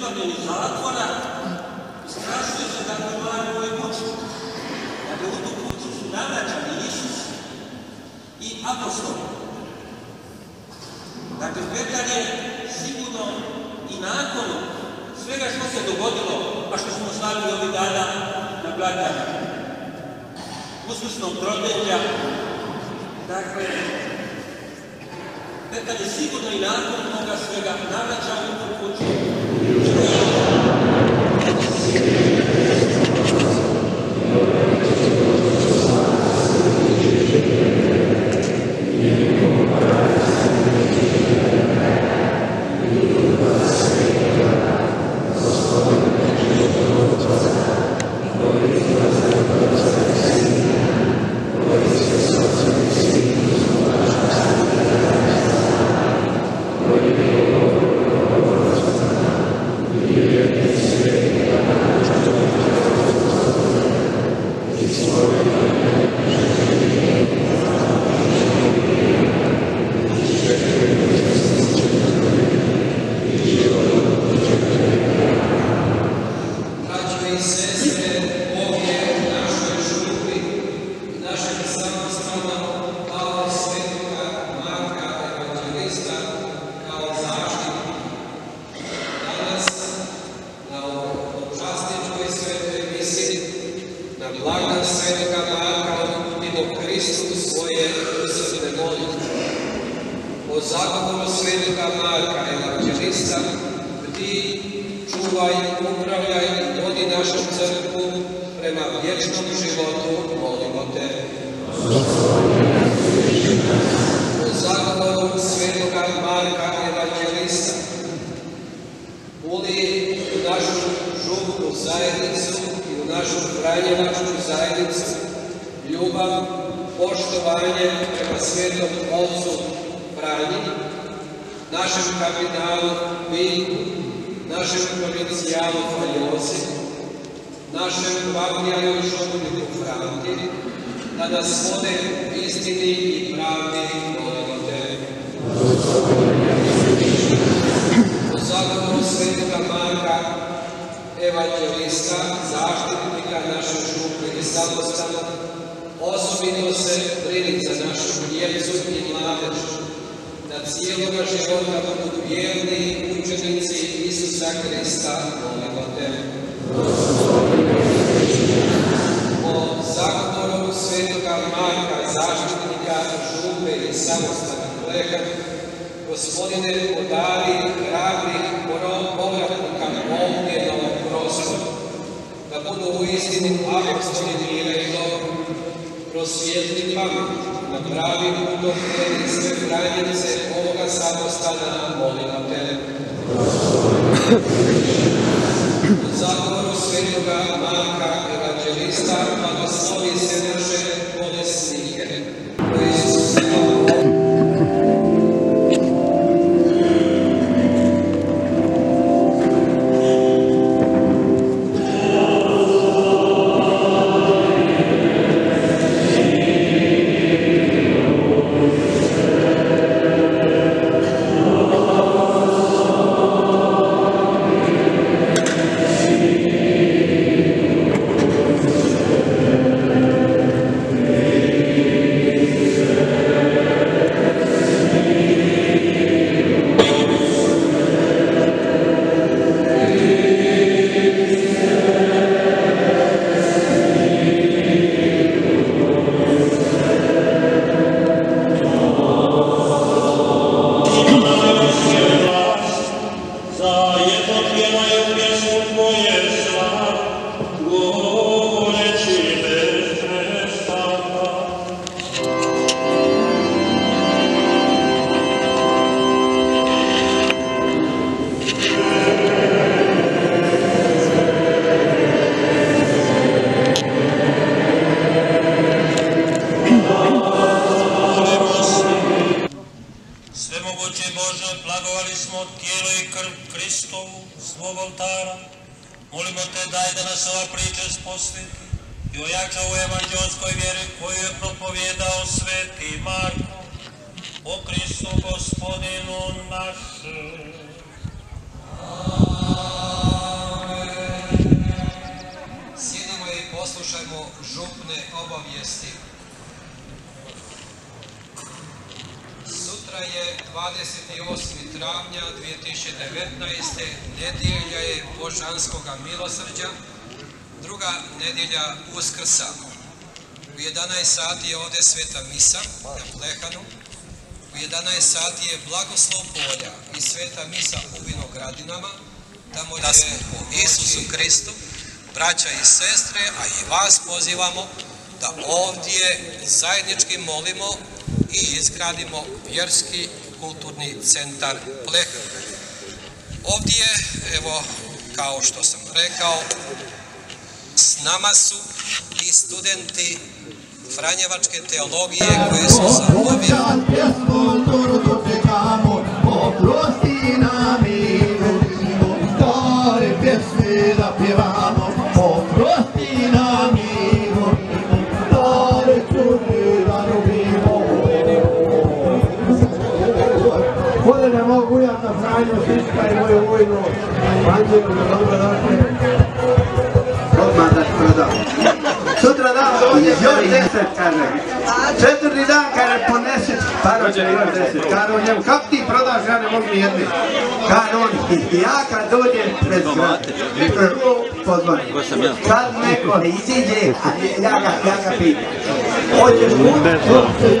izbavljeni zatvora, strašuje se da mu mladi ovoj kući. Dakle, u tu kuću su navraćani Isus i apostoli. Dakle, Petar je sigurno i nakon svega što se dogodilo, a što smo slavili ovih dana na blagdanu uskrsnog trodelja, dakle, Petar je sigurno i nakon toga svega navraćao u tu kuću. Thank you. Vječnom životu, molimo te. O zagovoru Svetoga Marka Evanđelista, uli u našu župnu zajednicu i u našu Franjevačku zajednicu ljubav, poštovanje prema svetom Otcu Franji, našem kapitalu Vinku, našem provincijalu Fajosi, našem Pavljaju i Franti, da nas vode istini i pravdi, te. O zagovoru svetoga Marka, evanđelista, zaštitnika naše župe i samostana, osobito se brini za našu djecu i mladež, da cijeloga života budu vjerni učenici Isusa Krista, molimo te. O zagovoru svetoga Marka, zaštitnika župe i samostana Kleha, Gospodine, podari hrabrih povratnika ovdje na ovom prostoru, da istinu apostoli mira i dobro, prosvijetli pamet, na pravi put okreni sve kraljice ovoga samostana, molimo te. U zagovoru svetoga Marka Evanđelista blagoslovi se naše bolesnike, koji su časova priče spustiti i ojača u evanđelskoj vjeri koju je propovjedao sveti Marko o Kristu gospodinu našem. Sjedimo i poslušajmo župne obavijesti. Sutra je 28. travnja 2019. Nedjelja je Božanskog milosrđa druga nedjelja Uskrsa. U 11 sati je ovdje Sveta Misa na Plehanu. U 11 sati je Blagoslov polja i Sveta Misa u Vinogradinama. Tamo da smo po Isusu Kristu, braća i sestre, a i vas pozivamo da ovdje zajednički molimo i izgradimo vjerski kulturni centar Plehan. Ovdje, evo, kao što sam rekao, nama su i studenti Franjevačke teologije koji su sa ovim oprosti nam i ljubimo, stare pjesme da pjevamo, oprosti nam i stare da ljubimo. Mogu ja na Franju Siska i moju vojnu, Anđelu da dobro došli. Deset, kaže. Četvrti dan, kaže, ponesi, paroće još deset. Kaže on njemu, kako ti prodaš, ja ne mogu ni jedni. Kaže on, ja kad dođem pred zgrad, prvo pozvani. Kad neko iziđe, ja ga, ja ga pitam. Hoćeš kući?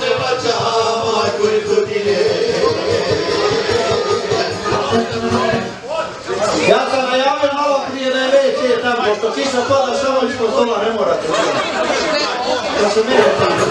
Se vraća majko iz godine. Ja sam najavio malo prije da je WC tamo, pošto ti da samo ispod stola ne morate. Da se tamo.